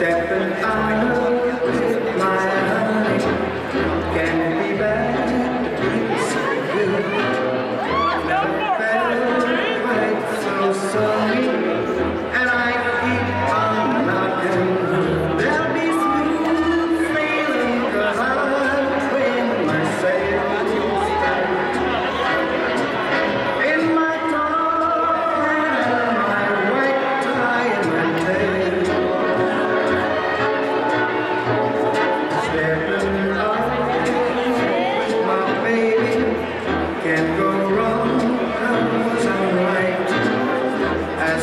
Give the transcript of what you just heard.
Step and I